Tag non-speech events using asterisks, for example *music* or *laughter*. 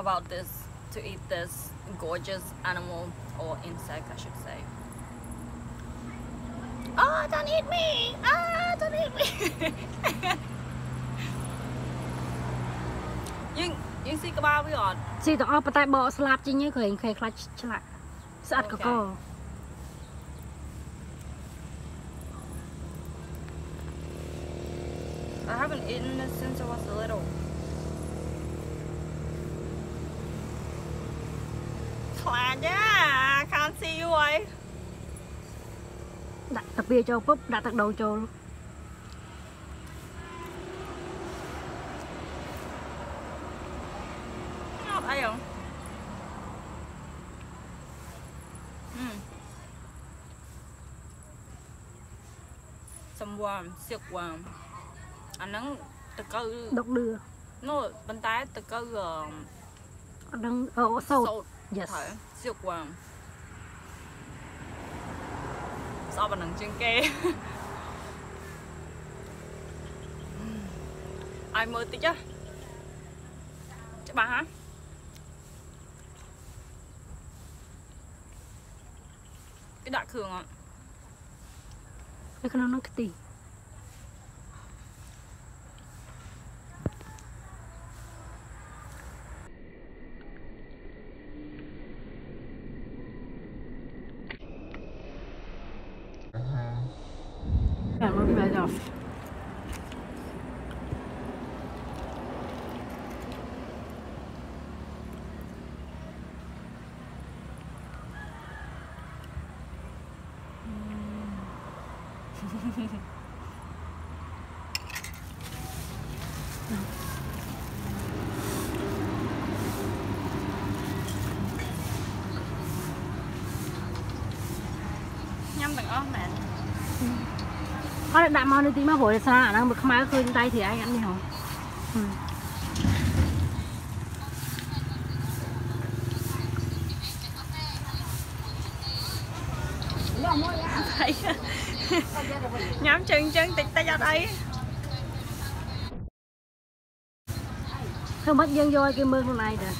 about this to eat this gorgeous animal or insect I should say Oh don't eat me ah don't eat me *laughs* យើងយើងស៊ីក្បាលវាអត់ ស៊ីទាំងអស់ប៉ុន្តែបកស្លាប់ចេញហ្នឹងក្រែងខែខ្លាច់ឆ្លាក់ស្អាតកក I haven't eaten this since I was little. ដាក់តាពីចូលពុបដាក់ទឹកដូងចូល Ngọt ai không? Ừ. Some worm, silk worm. អាហ្នឹងតកៅដុកឌឺនោះប៉ុន្តែតកៅអឺអត់ដឹងអូសូត Yes ហើយ silk worm ស្អប់អាហ្នឹងជាងគេឲ្យមើលតិចហ៎ច្បាស់ហ៎គេដាក់គ្រឿងអត់នៅក្នុងនោះខ្ទិះ Ja, die bij af. nhâm ទាំង អស់មែន Có đã đạm màu này tí mà hồi xa à đang bực khmá khơi tay thì anh ăn đi hả? Ừ. ញ៉ាំជើងជើងតិចតិចអត់អី Thôi mất dương vô cái mưa hôm nay rồi.